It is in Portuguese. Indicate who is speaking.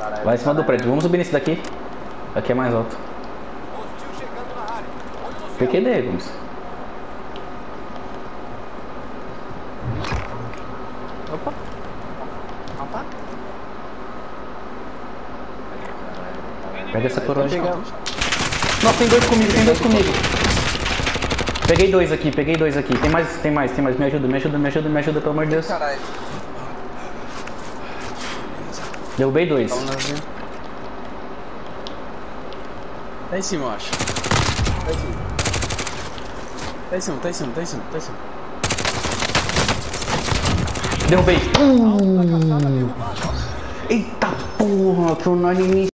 Speaker 1: Caralho,
Speaker 2: Vai em cima do prédio. Vamos subir nesse daqui. Aqui é mais alto. PQD, Gomes.
Speaker 1: Opa. Opa.
Speaker 2: Pega essa coroa.
Speaker 1: Pegar.
Speaker 2: Nossa, tem dois comigo, tem dois comigo. Peguei dois aqui, peguei dois aqui. Tem mais, tem mais, tem mais. Me ajuda, me ajuda, me ajuda, me ajuda, pelo amor de Deus.
Speaker 1: Caralho.
Speaker 2: Derrubei dois.
Speaker 1: Tá em cima, eu acho. Tá em cima. Tá em cima, tá em cima, tá em cima, tá em cima.
Speaker 2: Derrubei.
Speaker 3: Derrubada.
Speaker 2: Eita porra, que o Nani me